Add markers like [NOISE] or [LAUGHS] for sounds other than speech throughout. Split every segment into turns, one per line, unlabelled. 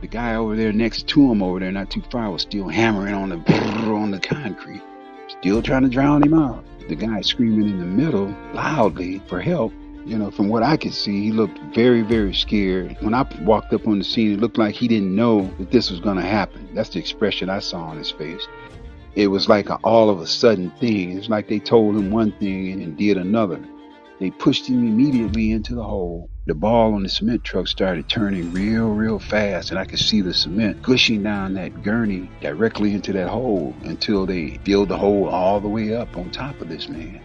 The guy over there next to him over there, not too far, was still hammering on the on the concrete, still trying to drown him out. The guy screaming in the middle loudly for help. You know, from what I could see, he looked very, very scared. When I walked up on the scene, it looked like he didn't know that this was going to happen. That's the expression I saw on his face. It was like all of a sudden thing. It's like they told him one thing and did another. They pushed him immediately into the hole. The ball on the cement truck started turning real, real fast, and I could see the cement gushing down that gurney directly into that hole until they filled the hole all the way up on top of this man.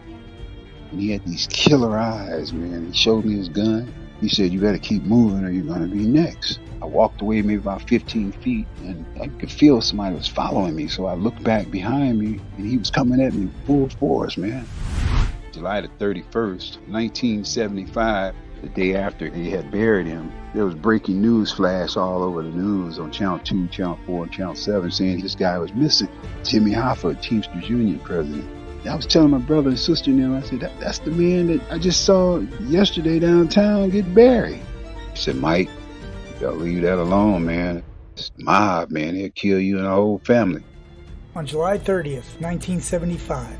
And he had these killer eyes, man. He showed me his gun. He said, You better keep moving or you're going to be next. I walked away maybe about 15 feet and I could feel somebody was following me. So I looked back behind me and he was coming at me full force, man. July the 31st, 1975, the day after they had buried him, there was breaking news flash all over the news on Channel 2, Channel 4, and Channel 7 saying this guy was missing. Jimmy Hoffa, Teamsters Union president. I was telling my brother and sister now, I said, that, that's the man that I just saw yesterday downtown get buried. He said, Mike, you gotta leave that alone, man. It's mob, man. He'll kill you and the whole family.
On July 30th, 1975,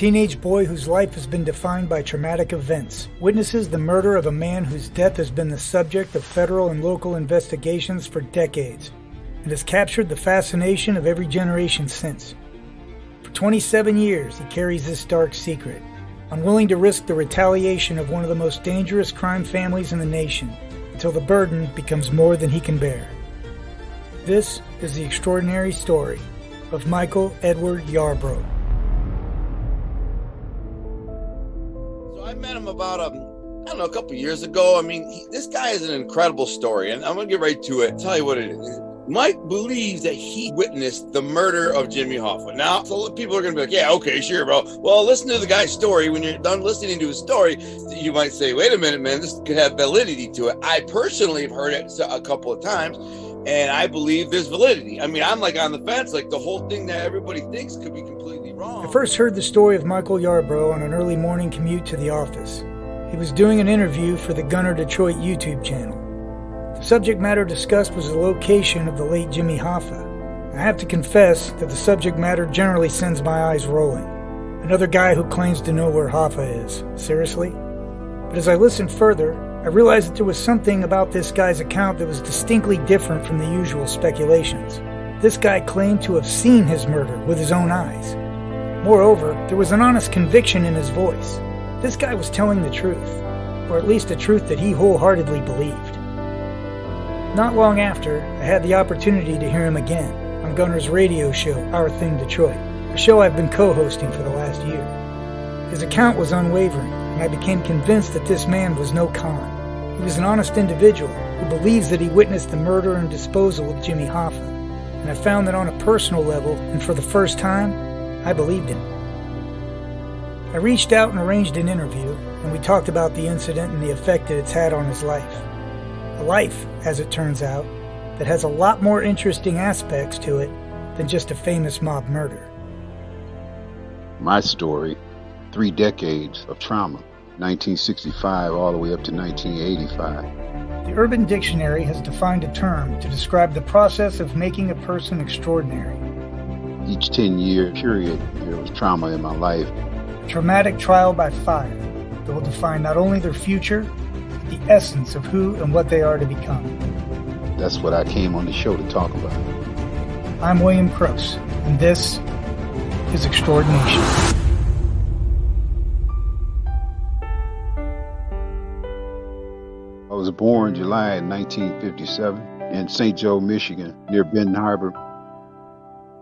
teenage boy whose life has been defined by traumatic events witnesses the murder of a man whose death has been the subject of federal and local investigations for decades and has captured the fascination of every generation since. For 27 years, he carries this dark secret, unwilling to risk the retaliation of one of the most dangerous crime families in the nation until the burden becomes more than he can bear. This is the extraordinary story of Michael Edward Yarbrough.
About um, I don't know, a couple years ago. I mean, he, this guy is an incredible story, and I'm gonna get right to it. Tell you what it is. Mike believes that he witnessed the murder of Jimmy Hoffa. Now, so people are going to be like, yeah, okay, sure, bro. Well, listen to the guy's story. When you're done listening to his story, you might say, wait a minute, man, this could have validity to it. I personally have heard it a couple of times, and I believe there's validity. I mean, I'm like on the fence, like the whole thing that everybody thinks could be completely wrong.
I first heard the story of Michael Yarbrough on an early morning commute to the office. He was doing an interview for the Gunner Detroit YouTube channel. The subject matter discussed was the location of the late Jimmy Hoffa. I have to confess that the subject matter generally sends my eyes rolling. Another guy who claims to know where Hoffa is. Seriously? But as I listened further, I realized that there was something about this guy's account that was distinctly different from the usual speculations. This guy claimed to have seen his murder with his own eyes. Moreover, there was an honest conviction in his voice. This guy was telling the truth, or at least a truth that he wholeheartedly believed. Not long after, I had the opportunity to hear him again on Gunner's radio show, Our Thing Detroit, a show I've been co hosting for the last year. His account was unwavering, and I became convinced that this man was no con. He was an honest individual who believes that he witnessed the murder and disposal of Jimmy Hoffa, and I found that on a personal level, and for the first time, I believed him. I reached out and arranged an interview, and we talked about the incident and the effect that it's had on his life. A life, as it turns out, that has a lot more interesting aspects to it than just a famous mob murder.
My story three decades of trauma, 1965 all the way up to 1985.
The Urban Dictionary has defined a term to describe the process of making a person extraordinary.
Each 10 year period, there was trauma in my life.
Traumatic trial by fire that will define not only their future, but the essence of who and what they are to become.
That's what I came on the show to talk about.
I'm William Crouse, and this is Xtraordination.
I was born July 1957 in St. Joe, Michigan, near Benton Harbor.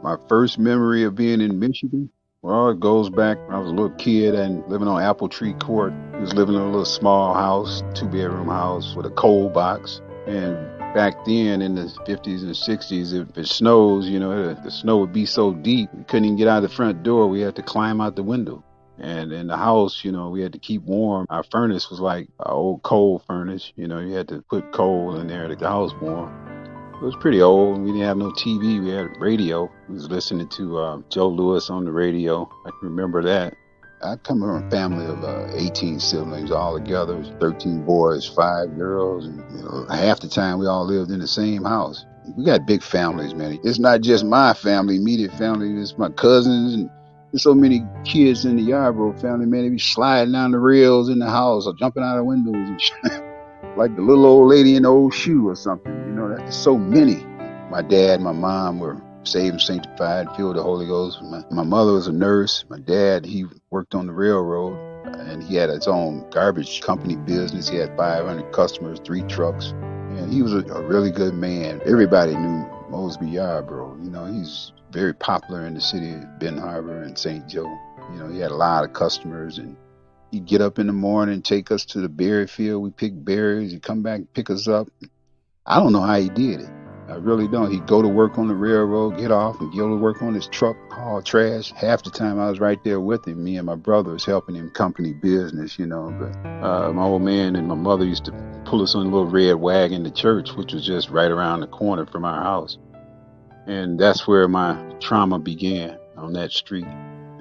My first memory of being in Michigan well, it goes back when I was a little kid and living on Apple Tree Court. He was living in a little small house, two bedroom house with a coal box. And back then in the 50s and 60s, if it snows, you know, the snow would be so deep, we couldn't even get out of the front door. We had to climb out the window. And in the house, you know, we had to keep warm. Our furnace was like an old coal furnace. You know, you had to put coal in there to get the house warm. It was pretty old. We didn't have no TV. We had radio. We was listening to uh, Joe Louis on the radio. I can remember that. I come from a family of uh, 18 siblings all together, 13 boys, five girls, and you know, half the time we all lived in the same house. we got big families, man. It's not just my family, immediate family. It's my cousins and there's so many kids in the Yarbrough family, man. They be sliding down the rails in the house or jumping out of windows and shit. [LAUGHS] like the little old lady in the old shoe or something. So many. My dad, my mom were saved and sanctified, filled with the Holy Ghost. My, my mother was a nurse. My dad, he worked on the railroad and he had his own garbage company business. He had 500 customers, three trucks, and he was a, a really good man. Everybody knew Mosby Yarbrough. You know, he's very popular in the city of Benton Harbor and St. Joe. You know, he had a lot of customers and he'd get up in the morning, take us to the berry field. We pick berries. He'd come back pick us up. I don't know how he did it. I really don't. He'd go to work on the railroad, get off, and go to work on his truck, haul trash. Half the time I was right there with him. Me and my brother was helping him company business, you know. But uh, my old man and my mother used to pull us on a little red wagon to church, which was just right around the corner from our house. And that's where my trauma began on that street.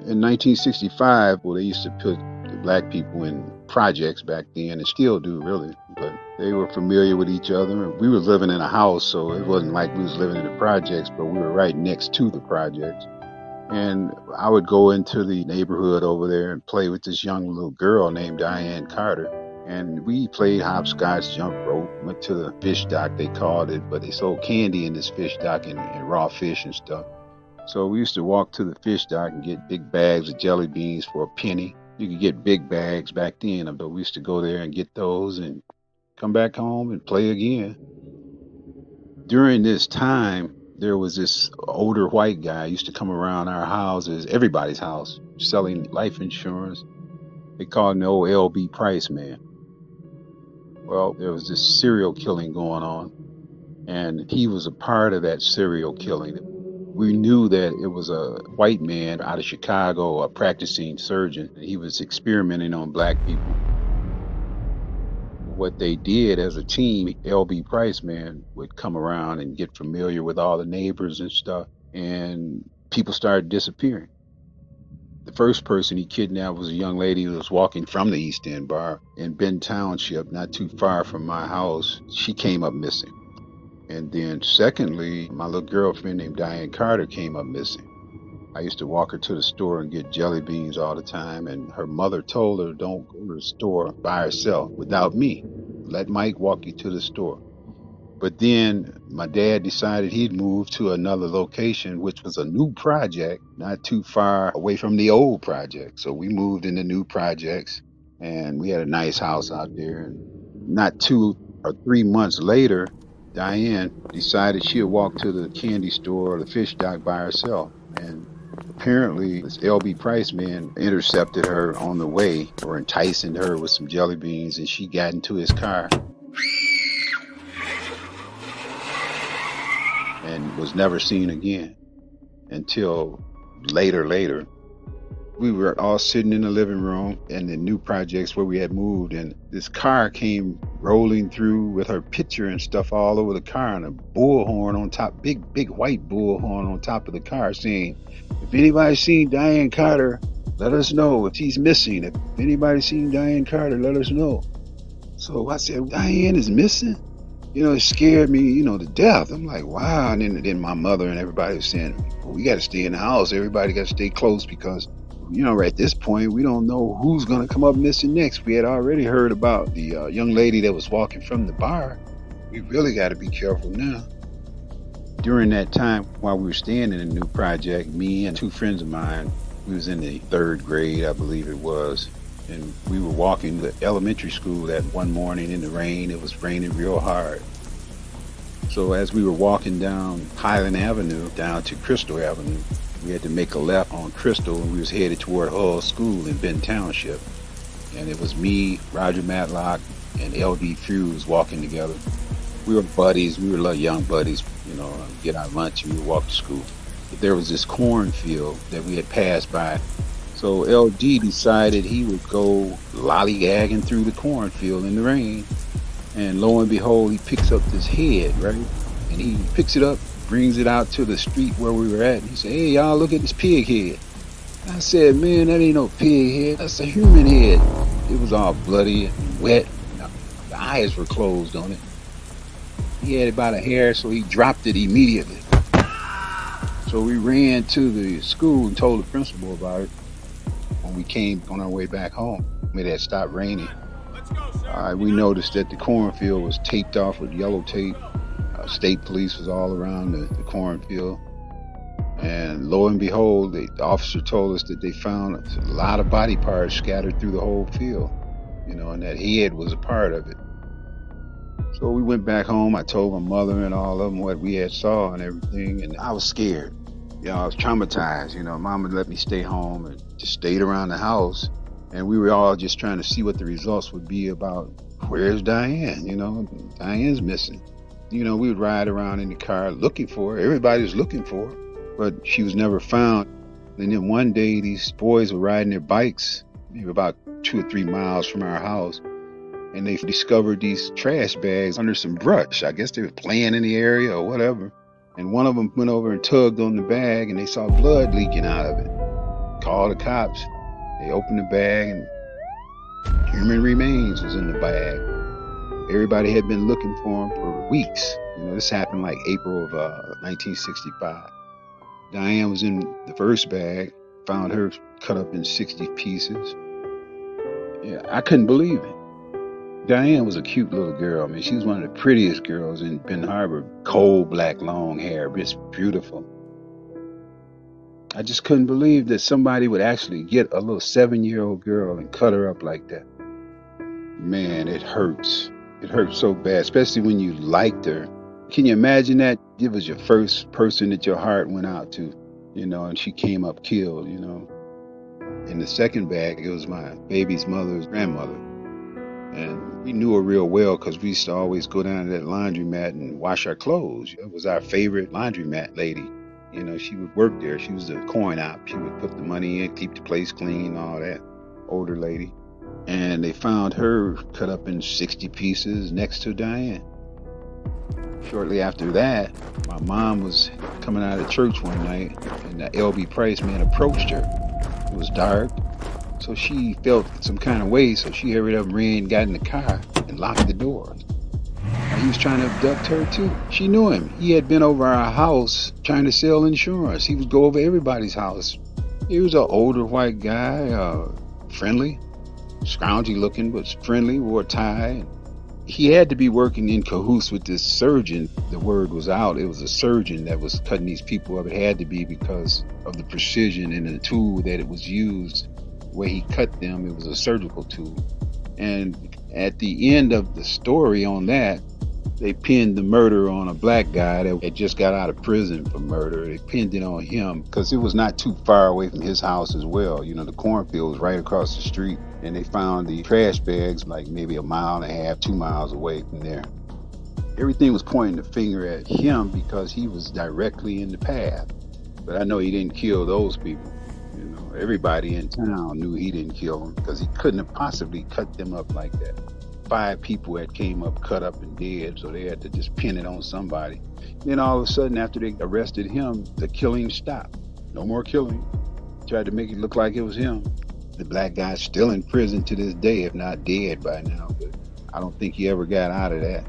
In 1965, well, they used to put black people in projects back then, and still do, really. But they were familiar with each other. We were living in a house, so it wasn't like we was living in the projects, but we were right next to the projects. And I would go into the neighborhood over there and play with this young little girl named Diane Carter. And we played hopscotch, jump rope, went to the fish dock, they called it, but they sold candy in this fish dock and, and raw fish and stuff. So we used to walk to the fish dock and get big bags of jelly beans for a penny. You could get big bags back then, but we used to go there and get those and come back home and play again. During this time, there was this older white guy used to come around our houses, everybody's house, selling life insurance. They called him the old LB Price man. Well, there was this serial killing going on, and he was a part of that serial killing. We knew that it was a white man out of Chicago, a practicing surgeon. He was experimenting on black people what they did as a team, LB Price man would come around and get familiar with all the neighbors and stuff, and people started disappearing. The first person he kidnapped was a young lady who was walking from the East End bar in Benton Township, not too far from my house. She came up missing. And then, secondly, my little girlfriend named Diane Carter came up missing. I used to walk her to the store and get jelly beans all the time, and her mother told her, Don't go to the store by herself without me. Let Mike walk you to the store. But then my dad decided he'd move to another location, which was a new project, not too far away from the old project. So we moved into new projects and we had a nice house out there. And not two or three months later, Diane decided she'd walk to the candy store or the fish dock by herself. And apparently this LB Price man intercepted her on the way or enticing her with some jelly beans and she got into his car and was never seen again until later later we were all sitting in the living room in the new projects where we had moved and this car came rolling through with her picture and stuff all over the car and a bullhorn on top big big white bullhorn on top of the car saying if anybody's seen diane carter let us know if she's missing if anybody's seen diane carter let us know so i said diane is missing you know, it scared me, you know, to death. I'm like, wow. And then, then my mother and everybody was saying, well, we got to stay in the house. Everybody got to stay close because you know, at this point, we don't know who's going to come up missing next. We had already heard about the uh, young lady that was walking from the bar. We really got to be careful now. During that time, while we were staying in a new project, me and two friends of mine, we was in the third grade, I believe it was, and we were walking to elementary school that one morning in the rain. It was raining real hard. So as we were walking down Highland Avenue down to Crystal Avenue, we had to make a left on Crystal and we was headed toward Hull School in Benton Township. And it was me, Roger Matlock, and L.D. Fuse walking together. We were buddies. We were like young buddies, you know, get our lunch and we walk to school. But there was this cornfield that we had passed by. So LD decided he would go lollygagging through the cornfield in the rain. And lo and behold, he picks up this head, right? And he picks it up brings it out to the street where we were at. He said, hey, y'all, look at this pig head. I said, man, that ain't no pig head. That's a human head. It was all bloody and wet. The eyes were closed on it. He had about a hair, so he dropped it immediately. So we ran to the school and told the principal about it. When we came on our way back home, it had stopped raining. Uh, we noticed that the cornfield was taped off with yellow tape. State police was all around the, the cornfield. And lo and behold, the officer told us that they found a lot of body parts scattered through the whole field, you know, and that head was a part of it. So we went back home. I told my mother and all of them what we had saw and everything, and I was scared. You know, I was traumatized. You know, Mama let me stay home and just stayed around the house, and we were all just trying to see what the results would be about where's Diane. You know, Diane's missing. You know, we would ride around in the car looking for her. Everybody was looking for her but she was never found. And then one day, these boys were riding their bikes, maybe about two or three miles from our house, and they discovered these trash bags under some brush. I guess they were playing in the area or whatever. And one of them went over and tugged on the bag, and they saw blood leaking out of it. Called the cops. They opened the bag, and human remains was in the bag. Everybody had been looking for them for weeks. You know, this happened like April of uh, 1965. Diane was in the first bag, found her cut up in 60 pieces. Yeah, I couldn't believe it. Diane was a cute little girl. I mean, she was one of the prettiest girls in Benton Harbor. Coal black long hair, just beautiful. I just couldn't believe that somebody would actually get a little seven year old girl and cut her up like that. Man, it hurts. It hurts so bad, especially when you liked her can you imagine that? It was your first person that your heart went out to, you know, and she came up killed, you know. In the second bag, it was my baby's mother's grandmother. And we knew her real well because we used to always go down to that laundromat and wash our clothes. It was our favorite laundromat lady. You know, she would work there. She was a coin op. She would put the money in, keep the place clean, all that. Older lady. And they found her cut up in 60 pieces next to Diane. Shortly after that, my mom was coming out of church one night, and the LB Price man approached her. It was dark, so she felt some kind of way, so she hurried up, ran, got in the car, and locked the doors. he was trying to abduct her too. She knew him. He had been over our house trying to sell insurance. He would go over everybody's house. He was an older white guy, uh, friendly, scroungy looking, but friendly, wore a tie he had to be working in cahoots with this surgeon. The word was out. It was a surgeon that was cutting these people up. It had to be because of the precision and the tool that it was used. Where he cut them, it was a surgical tool. And at the end of the story on that, they pinned the murder on a black guy that had just got out of prison for murder. They pinned it on him because it was not too far away from his house as well. You know, the cornfield was right across the street, and they found the trash bags like maybe a mile and a half, two miles away from there. Everything was pointing the finger at him because he was directly in the path. But I know he didn't kill those people. You know, everybody in town knew he didn't kill them because he couldn't have possibly cut them up like that five people had came up cut up and dead, so they had to just pin it on somebody. Then all of a sudden, after they arrested him, the killing stopped. No more killing. Tried to make it look like it was him. The black guy's still in prison to this day, if not dead by now. But I don't think he ever got out of that.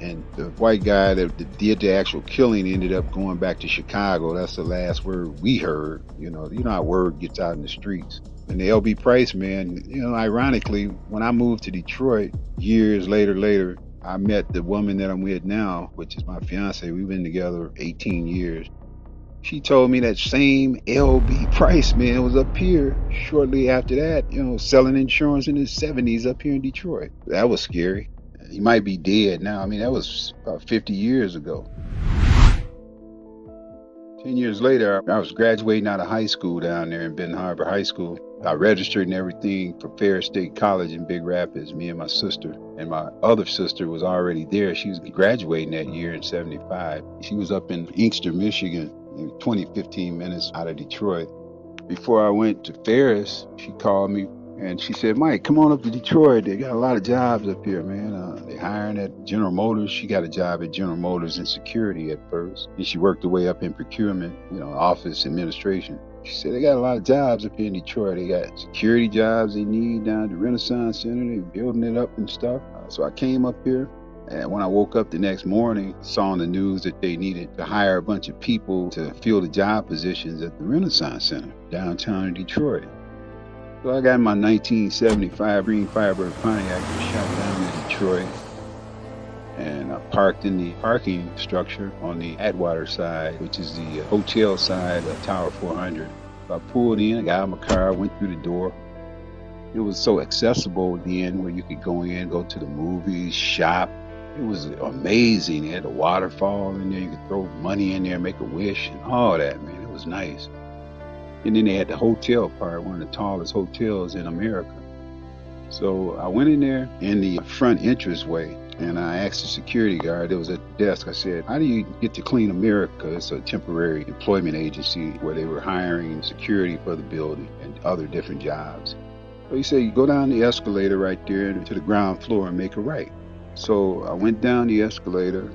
And the white guy that did the actual killing ended up going back to Chicago. That's the last word we heard. You know, you know how word gets out in the streets and the LB Price man, you know, ironically, when I moved to Detroit years later, later, I met the woman that I'm with now, which is my fiance. We've been together 18 years. She told me that same LB Price man was up here shortly after that, you know, selling insurance in his 70s up here in Detroit. That was scary. He might be dead now. I mean, that was about 50 years ago. Ten years later, I was graduating out of high school down there in Benton Harbor High School. I registered and everything for Ferris State College in Big Rapids, me and my sister. And my other sister was already there. She was graduating that year in 75. She was up in Inkster, Michigan, 20, 15 minutes out of Detroit. Before I went to Ferris, she called me and she said, Mike, come on up to Detroit. They got a lot of jobs up here, man. Uh, they hiring at General Motors. She got a job at General Motors in security at first. And she worked her way up in procurement, you know, office administration. She said they got a lot of jobs up here in Detroit. They got security jobs they need down at the Renaissance Center. They're building it up and stuff. Uh, so I came up here And when I woke up the next morning, saw on the news that they needed to hire a bunch of people to fill the job positions at the Renaissance Center downtown in Detroit. So I got my 1975 green Firebird Pontiac shot down in Detroit and I parked in the parking structure on the Atwater side, which is the uh, hotel side of Tower 400. So I pulled in, I got out my car, went through the door. It was so accessible then where you could go in, go to the movies, shop. It was amazing. They had a waterfall in there. You could throw money in there, make a wish, and all that, man. It was nice. And then they had the hotel part, one of the tallest hotels in America. So I went in there in the front entranceway and I asked the security guard that was at the desk, I said, How do you get to Clean America? It's a temporary employment agency where they were hiring security for the building and other different jobs. So he said, You go down the escalator right there to the ground floor and make a right. So I went down the escalator,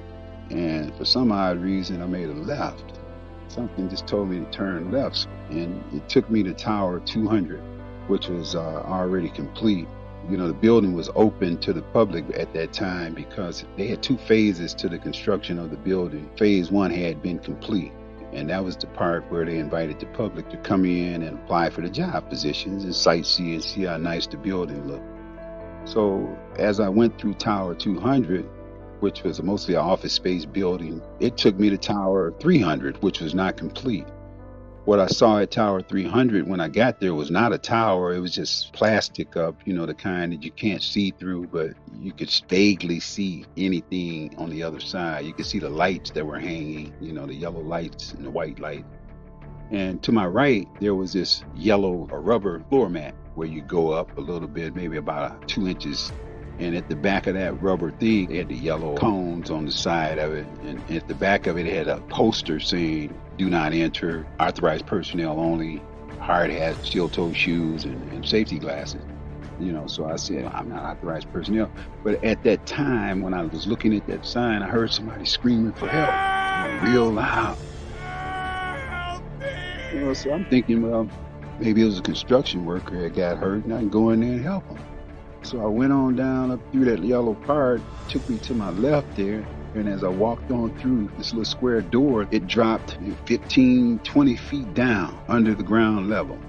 and for some odd reason, I made a left. Something just told me to turn left, and it took me to Tower 200, which was uh, already complete you know, the building was open to the public at that time because they had two phases to the construction of the building. Phase one had been complete, and that was the part where they invited the public to come in and apply for the job positions and sightsee and see how nice the building looked. So as I went through Tower 200, which was mostly an office space building, it took me to Tower 300, which was not complete what I saw at Tower 300 when I got there was not a tower. It was just plastic up, you know, the kind that you can't see through, but you could vaguely see anything on the other side. You could see the lights that were hanging, you know, the yellow lights and the white light. And to my right, there was this yellow rubber floor mat where you go up a little bit, maybe about two inches and at the back of that rubber thing, it had the yellow cones on the side of it. And at the back of it, it had a poster saying, do not enter, authorized personnel only, hard hat, steel toe shoes, and, and safety glasses. You know, so I said, I'm not authorized personnel. But at that time, when I was looking at that sign, I heard somebody screaming for help, real loud. You know, so I'm thinking, well, maybe it was a construction worker that got hurt, and I can go in there and help him. So I went on down up through that yellow part, took me to my left there, and as I walked on through this little square door, it dropped 15, 20 feet down under the ground level.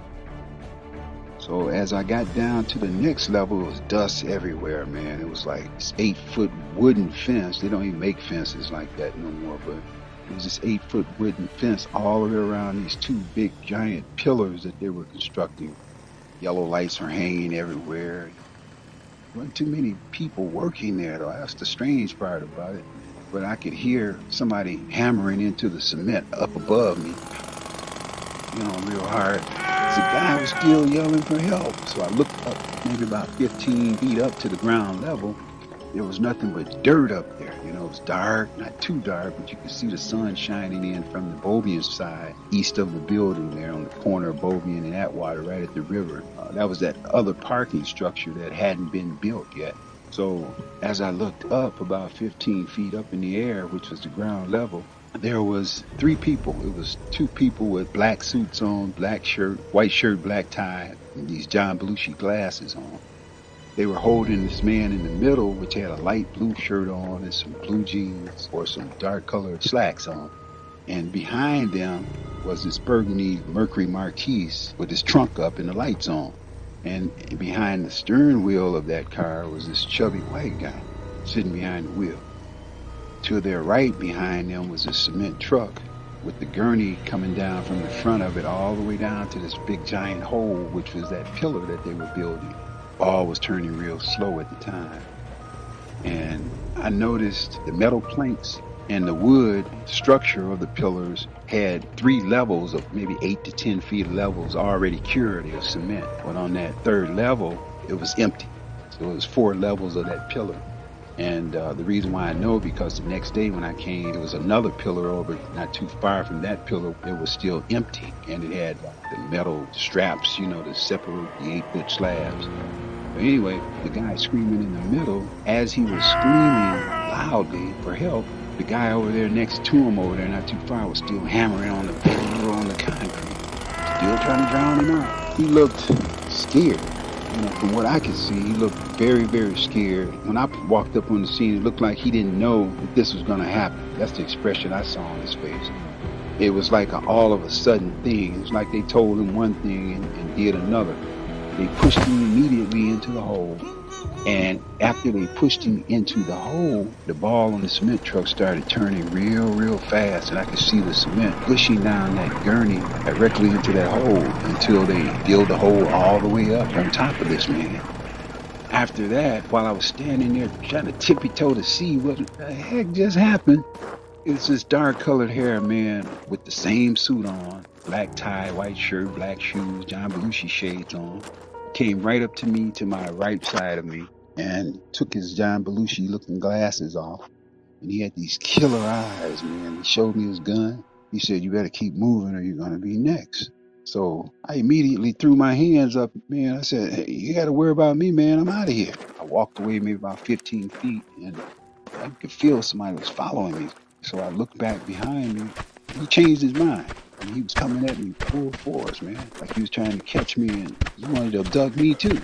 So as I got down to the next level, it was dust everywhere, man. It was like this eight foot wooden fence. They don't even make fences like that no more, but it was this eight foot wooden fence all the way around these two big giant pillars that they were constructing. Yellow lights are hanging everywhere wasn't too many people working there though. That's the strange part about it. But I could hear somebody hammering into the cement up above me, you know, real hard. The guy was still yelling for help. So I looked up, maybe about 15 feet up to the ground level. There was nothing but dirt up there. You know, it was dark, not too dark, but you could see the sun shining in from the Beaubien side, east of the building there on the corner of Beaubien and Atwater, right at the river. Uh, that was that other parking structure that hadn't been built yet. So as I looked up about 15 feet up in the air, which was the ground level, there was three people. It was two people with black suits on, black shirt, white shirt, black tie, and these John Belushi glasses on. They were holding this man in the middle, which had a light blue shirt on and some blue jeans or some dark colored slacks on. And behind them was this burgundy Mercury Marquis with his trunk up and the lights on. And behind the stern wheel of that car was this chubby white guy sitting behind the wheel. To their right behind them was a cement truck with the gurney coming down from the front of it all the way down to this big giant hole, which was that pillar that they were building all was turning real slow at the time. And I noticed the metal planks and the wood structure of the pillars had three levels of maybe eight to 10 feet levels already cured of cement. But on that third level, it was empty. So it was four levels of that pillar. And uh, the reason why I know because the next day when I came, there was another pillar over not too far from that pillar. It was still empty, and it had the metal straps, you know, to separate the eight-foot slabs. But anyway, the guy screaming in the middle, as he was screaming loudly for help, the guy over there next to him over there, not too far, was still hammering on the on the concrete, still trying to drown him out. He looked scared. you know, from what I could see, he looked very, very scared. When I walked up on the scene, it looked like he didn't know that this was going to happen. That's the expression I saw on his face. It was like a all of a sudden thing. It was like they told him one thing and, and did another. They pushed him immediately into the hole. And after they pushed him into the hole, the ball on the cement truck started turning real, real fast. And I could see the cement pushing down that gurney directly into that hole until they filled the hole all the way up on top of this man. After that, while I was standing there trying to tippy toe to see what the heck just happened, it's this dark colored hair man with the same suit on, black tie, white shirt, black shoes, John Belushi shades on. Came right up to me to my right side of me and took his John Belushi looking glasses off. And he had these killer eyes, man. He showed me his gun. He said, You better keep moving or you're going to be next. So I immediately threw my hands up, man. I said, Hey, you got to worry about me, man. I'm out of here. I walked away maybe about 15 feet and I could feel somebody was following me. So I looked back behind me. He changed his mind. And he was coming at me full force, man. Like he was trying to catch me and he wanted to abduct me too.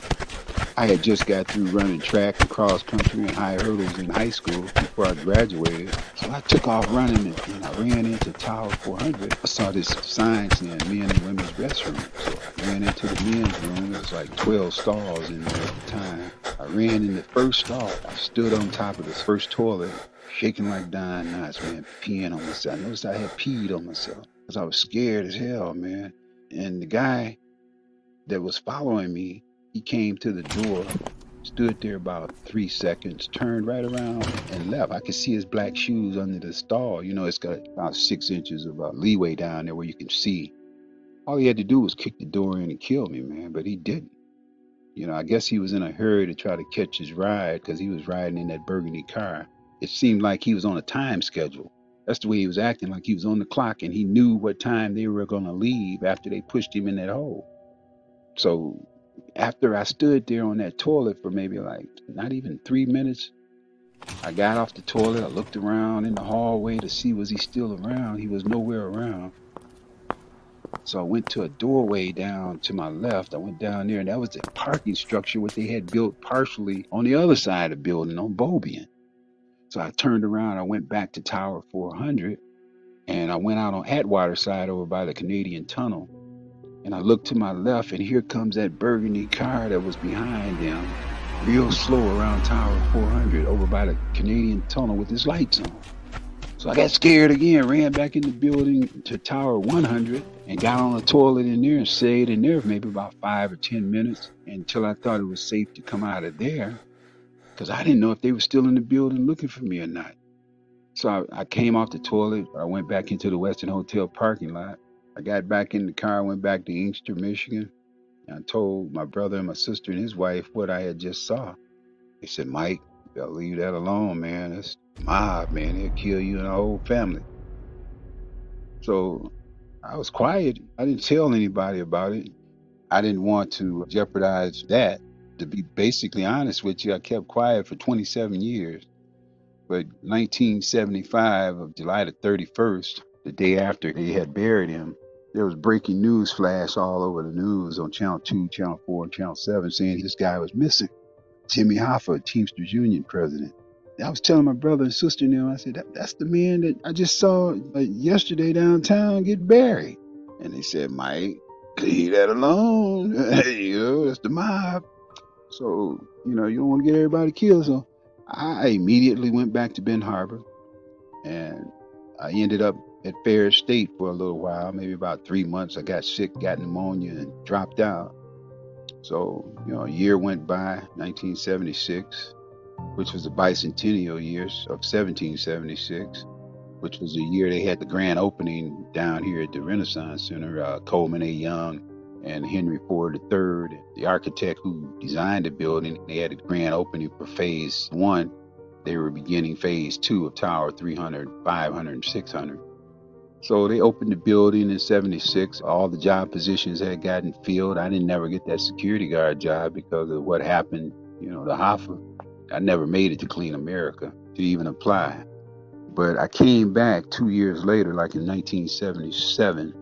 I had just got through running track and cross country and high hurdles in high school before I graduated. So I took off running and, and I ran into Tower 400. I saw this sign saying men and women's restroom. So I ran into the men's room. There was like 12 stalls in there at the time. I ran in the first stall. I stood on top of the first toilet, shaking like Don Knotts, man, peeing on myself. I noticed I had peed on myself because I was scared as hell, man. And the guy that was following me he came to the door, stood there about three seconds, turned right around and left. I could see his black shoes under the stall. You know, it's got about six inches of uh, leeway down there where you can see. All he had to do was kick the door in and kill me, man, but he didn't. You know, I guess he was in a hurry to try to catch his ride because he was riding in that burgundy car. It seemed like he was on a time schedule. That's the way he was acting, like he was on the clock and he knew what time they were going to leave after they pushed him in that hole. So after I stood there on that toilet for maybe like not even three minutes, I got off the toilet. I looked around in the hallway to see was he still around. He was nowhere around. So I went to a doorway down to my left. I went down there, and that was the parking structure what they had built partially on the other side of the building on Beaubien. So I turned around. I went back to Tower 400, and I went out on Atwater side over by the Canadian Tunnel. And I look to my left, and here comes that burgundy car that was behind them, real slow around Tower 400 over by the Canadian Tunnel with his lights on. So I got scared again, ran back in the building to Tower 100 and got on the toilet in there and stayed in there for maybe about five or 10 minutes until I thought it was safe to come out of there because I didn't know if they were still in the building looking for me or not. So I, I came off the toilet. I went back into the Westin Hotel parking lot I got back in the car, went back to Inkster, Michigan, and I told my brother and my sister and his wife what I had just saw. They said, Mike, gotta leave that alone, man. It's mob, man. They'll kill you and the whole family. So I was quiet. I didn't tell anybody about it. I didn't want to jeopardize that. To be basically honest with you, I kept quiet for 27 years. But 1975 of July the 31st, the day after they had buried him, there was breaking news flash all over the news on Channel 2, Channel 4, and Channel 7 saying this guy was missing. Jimmy Hoffa, Teamsters Union president. I was telling my brother and sister now, I said, that, that's the man that I just saw uh, yesterday downtown get buried. And they said, Mike, leave that alone. [LAUGHS] you know, that's the mob. So, you know, you don't want to get everybody killed. So I immediately went back to Benton Harbor and I ended up at Ferris State for a little while, maybe about three months. I got sick, got pneumonia, and dropped out. So, you know, a year went by, 1976, which was the bicentennial years of 1776, which was the year they had the grand opening down here at the Renaissance Center. Uh, Coleman A. Young and Henry Ford III, the architect who designed the building, they had a grand opening for phase one. They were beginning phase two of Tower 300, 500, and 600. So they opened the building in 76. All the job positions had gotten filled. I didn't never get that security guard job because of what happened, you know, the Hoffa. I never made it to Clean America to even apply. But I came back two years later, like in 1977,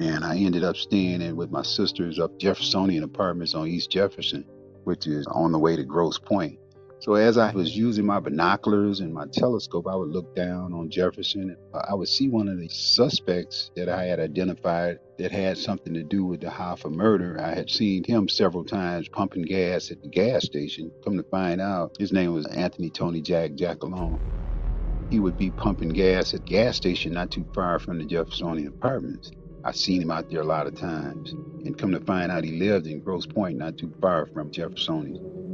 and I ended up staying in with my sisters up Jeffersonian apartments on East Jefferson. which is on the way to Grosse Pointe. So as I was using my binoculars and my telescope, I would look down on Jefferson. I would see one of the suspects that I had identified that had something to do with the Hoffa murder. I had seen him several times pumping gas at the gas station. Come to find out, his name was Anthony Tony Jack Giacalone. He would be pumping gas at gas station not too far from the Jeffersonian apartments. I seen him out there a lot of times. And come to find out, he lived in Grosse Pointe, not too far from Jeffersonian.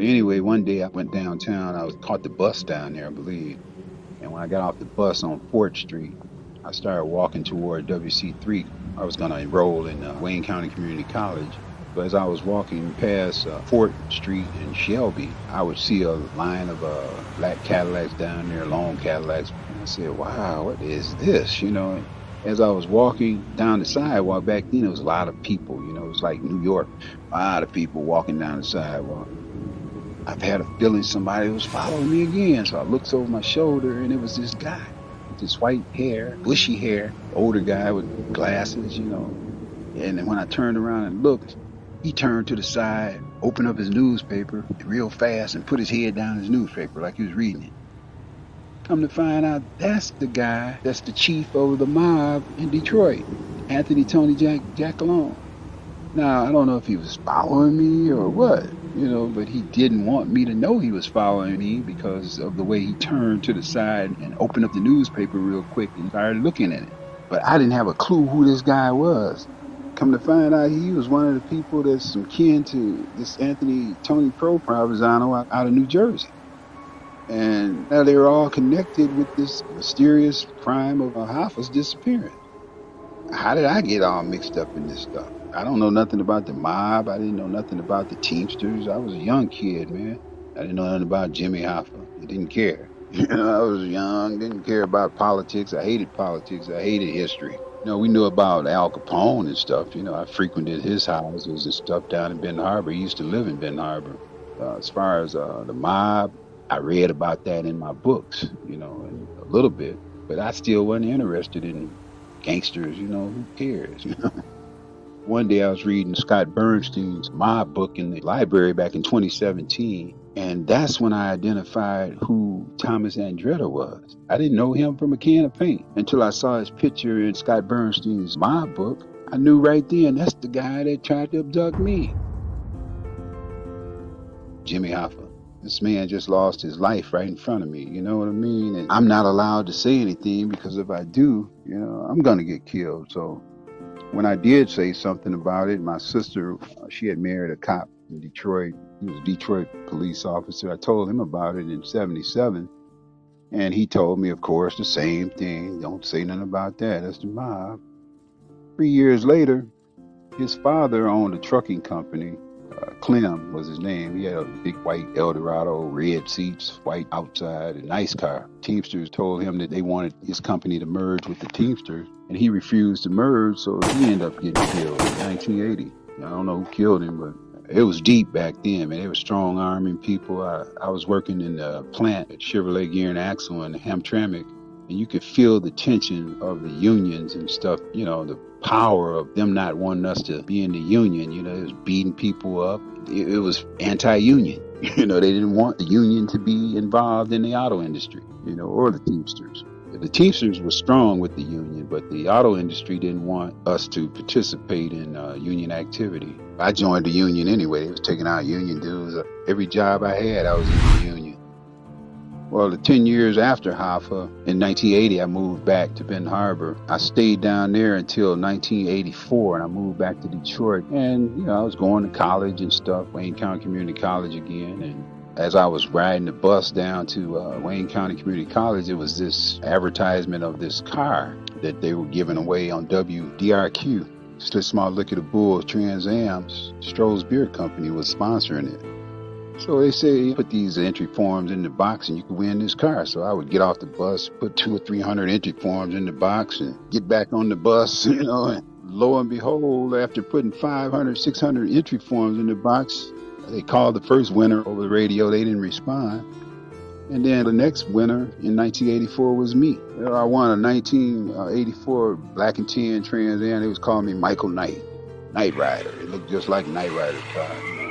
But anyway, one day I went downtown. I was caught the bus down there, I believe. And when I got off the bus on Fort Street, I started walking toward WC3. I was going to enroll in uh, Wayne County Community College. But as I was walking past uh, Fort Street in Shelby, I would see a line of uh, black Cadillacs down there, long Cadillacs. And I said, wow, what is this? You know, as I was walking down the sidewalk back then, it was a lot of people. You know, it was like New York, a lot of people walking down the sidewalk. I've had a feeling somebody was following me again. So I looked over my shoulder and it was this guy with this white hair, bushy hair, older guy with glasses, you know. And then when I turned around and looked, he turned to the side, opened up his newspaper real fast, and put his head down his newspaper like he was reading it. Come to find out, that's the guy that's the chief of the mob in Detroit, Anthony Tony Jack Giacalone. Now, I don't know if he was following me or what, you know, but he didn't want me to know he was following me because of the way he turned to the side and opened up the newspaper real quick and started looking at it. But I didn't have a clue who this guy was. Come to find out, he was one of the people that's some kin to this Anthony Tony Pro Provenzano out, of New Jersey. And now they were all connected with this mysterious crime of Hoffa's disappearance. How did I get all mixed up in this stuff? I don't know nothing about the mob. I didn't know nothing about the Teamsters. I was a young kid, man. I didn't know nothing about Jimmy Hoffa. I didn't care. [LAUGHS] You know, I was young, didn't care about politics. I hated politics. I hated history. You know, we knew about Al Capone and stuff. You know, I frequented his houses and stuff down in Benton Harbor. He used to live in Benton Harbor. Uh, as far as uh, the mob, I read about that in my books, you know, a little bit. But I still wasn't interested in gangsters. You know, who cares? [LAUGHS] You know. One day I was reading Scott Burnstein's My book in the library back in 2017, and that's when I identified who Thomas Andretta was. I didn't know him from a can of paint until I saw his picture in Scott Burnstein's My book. I knew right then that's the guy that tried to abduct me. Jimmy Hoffa. This man just lost his life right in front of me. You know what I mean? And I'm not allowed to say anything because if I do, you know, I'm going to get killed. So when I did say something about it, my sister, she had married a cop in Detroit. He was a Detroit police officer. I told him about it in 77. And he told me, of course, the same thing. Don't say nothing about that. That's the mob. Three years later, his father owned a trucking company. Clem was his name. He had a big white Eldorado, red seats, white outside, a nice car. Teamsters told him that they wanted his company to merge with the Teamsters and he refused to merge, so he ended up getting killed in 1980. I don't know who killed him, but it was deep back then, man. They were strong arming people. I, I was working in the plant at Chevrolet Gear and Axle in Hamtramck, and you could feel the tension of the unions and stuff, you know, the power of them not wanting us to be in the union. You know, it was beating people up. It, it was anti union. [LAUGHS] You know, they didn't want the union to be involved in the auto industry, you know, or the Teamsters the Teamsters were strong with the union, but the auto industry didn't want us to participate in uh, union activity. I joined the union anyway. They was taking out union dues. Every job I had, I was in the union. Well, the 10 years after Hoffa, in 1980, I moved back to Benton Harbor. I stayed down there until 1984, and I moved back to Detroit. And, you know, I was going to college and stuff, Wayne County Community College again, and as I was riding the bus down to uh, Wayne County Community College, it was this advertisement of this car that they were giving away on WDRQ. Still Small Look at the Bull Trans Am, Stroh's Beer Company was sponsoring it. So they say put these entry forms in the box and you can win this car. So I would get off the bus, put two or three hundred entry forms in the box and get back on the bus, [LAUGHS] you know, and lo and behold, after putting 500, 600 entry forms in the box, they called the first winner over the radio. They didn't respond. And then the next winner in 1984 was me. I won a 1984 Black and Tan Trans Am. They was calling me Michael Knight, Knight Rider. It looked just like Knight Rider car.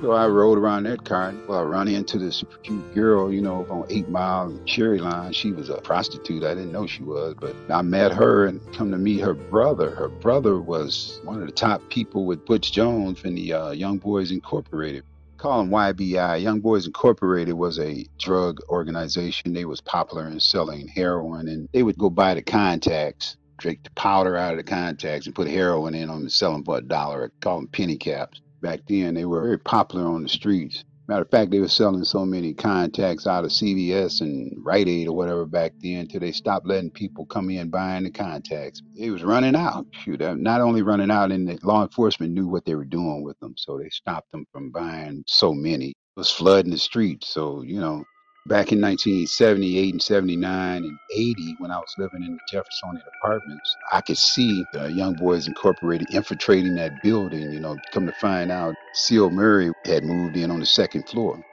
So I rode around that car. Well, I run into this cute girl, you know, on Eight Mile Cherry Line. She was a prostitute. I didn't know she was, but I met her and come to meet her brother. Her brother was one of the top people with Butch Jones in the uh, Young Boys Incorporated. Call them YBI. Young Boys Incorporated was a drug organization. They was popular in selling heroin, and they would go buy the contacts drink the powder out of the contacts and put heroin in them and sell them for a dollar. Call them penny caps back then. They were very popular on the streets. Matter of fact, they were selling so many contacts out of CVS and Rite Aid or whatever back then until they stopped letting people come in buying the contacts. It was running out. Shoot, not only running out, and the law enforcement knew what they were doing with them, so they stopped them from buying so many. It was flooding the streets, so you know back in 1978 and 79 and 80 when I was living in the Jeffersonian apartments, I could see Young Boys Incorporated infiltrating that building. You know, come to find out, Seal Murray had moved in on the second floor.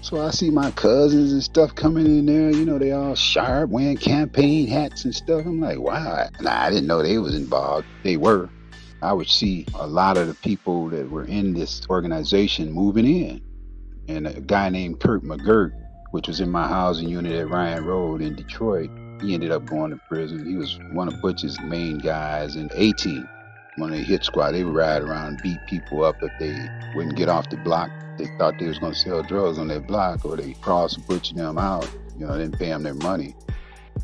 So I see my cousins and stuff coming in there. You know, they all sharp, wearing campaign hats and stuff. I'm like, wow. Nah, I didn't know they was involved. They were. I would see a lot of the people that were in this organization moving in. And a guy named Kurt McGirt which was in my housing unit at Ryan Road in Detroit. He ended up going to prison. He was one of Butch's main guys in 18. When they hit squad, they would ride around beat people up if they wouldn't get off the block. They thought they was going to sell drugs on their block or they crossed Butch them out. You know, didn't pay them their money.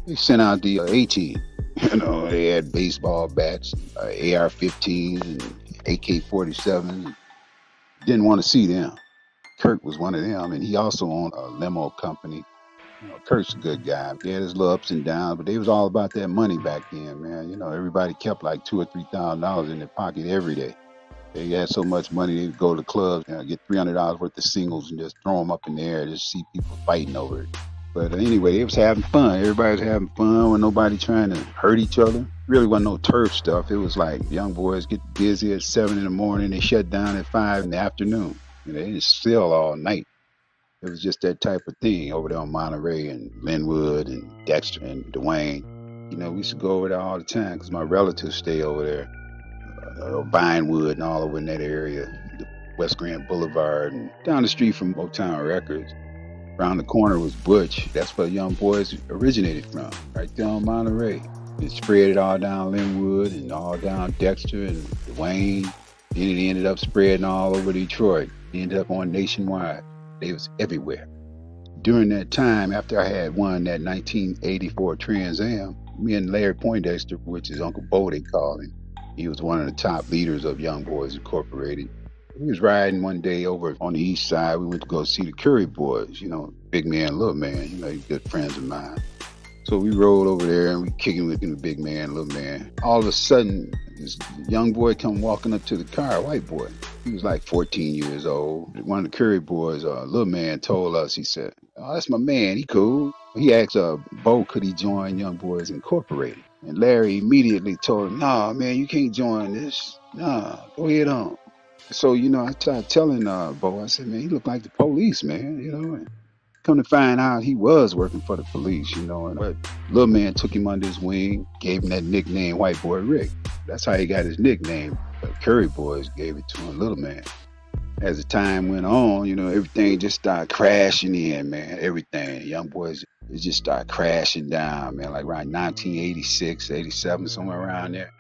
They sent out the uh, 18. [LAUGHS] You know, they had baseball bats, uh, AR-15s, AK-47s. Didn't want to see them. Kurt was one of them, and he also owned a limo company. You know, Kurt's a good guy. He had his little ups and downs, but they was all about that money back then, man. You know, everybody kept like two or three thousand dollars in their pocket every day. They had so much money they'd go to clubs and get three hundred dollars worth of singles and just throw them up in the air, just see people fighting over it. But anyway, it was having fun. Everybody was having fun with nobody trying to hurt each other. Really wasn't no turf stuff. It was like young boys get busy at seven in the morning, they shut down at five in the afternoon. Know, they just still all night. It was just that type of thing over there on Monterey and Linwood and Dexter and Dwayne. You know, we used to go over there all the time because my relatives stay over there. Uh, Vinewood and all over in that area, West Grand Boulevard and down the street from Motown Records. Around the corner was Butch. That's where Young Boys originated from, right there on Monterey. It spread it all down Linwood and all down Dexter and Dwayne. Then it ended up spreading all over Detroit. Ended up on nationwide. They was everywhere. During that time, after I had won that 1984 Trans Am, me and Larry Poindexter, which is Uncle Bo, they called him, he was one of the top leaders of Young Boys Incorporated. We was riding one day over on the east side. We went to go see the Curry Boys, you know, big man, little man, you know, good friends of mine. So we rolled over there and we kicking with the big man, little man. All of a sudden, this young boy come walking up to the car, white boy. He was like 14 years old. One of the Curry boys, uh, little man, told us, he said, oh, that's my man, he cool. He asked uh, Bo, could he join Young Boys Incorporated? And Larry immediately told him, nah, man, you can't join this. Nah, go ahead on. So, you know, I started telling uh, Bo, I said, man, he looked like the police, man, you know. And Come to find out, he was working for the police, you know. And but little man took him under his wing, gave him that nickname, White Boy Rick. That's how he got his nickname. But Curry Boys gave it to him, little man. As the time went on, you know, everything just started crashing in, man. Everything, young boys, it just started crashing down, man. Like around 1986, 87, somewhere around there.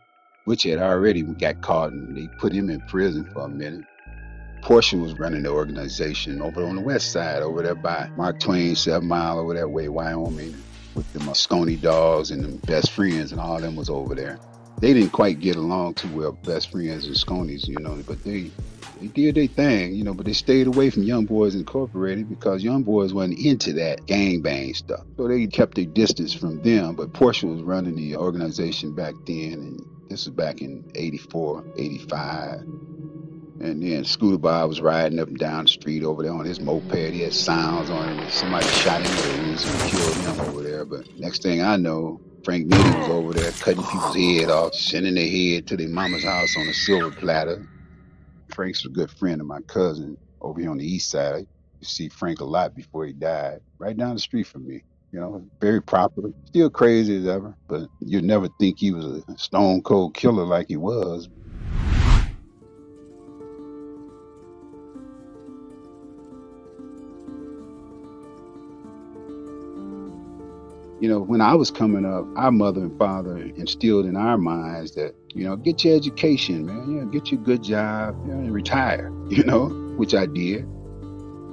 Butch had already got caught and they put him in prison for a minute. Portia was running the organization over on the west side, over there by Mark Twain, Seven Mile, over that way, Wyoming, with the Moscone uh, dogs and the best friends, and all them was over there. They didn't quite get along too well, best friends and Sconies, you know, but they they did their thing, you know, but they stayed away from Young Boys Incorporated because Young Boys wasn't into that gang bang stuff. So they kept their distance from them. But Portia was running the organization back then, and this was back in 84, 85. And then Scooter Bob was riding up and down the street over there on his moped. He had sounds on. And somebody shot him and killed him over there. But next thing I know, Frank Nitti was over there cutting people's head off, sending their head to their mama's house on a silver platter. Frank's a good friend of my cousin over here on the east side. You see Frank a lot before he died, right down the street from me. You know, very proper, still crazy as ever, but you'd never think he was a stone cold killer like he was. You know, when I was coming up, our mother and father instilled in our minds that, you know, get your education, man. You know, get your good job you know, and retire, [LAUGHS] you know, which I did.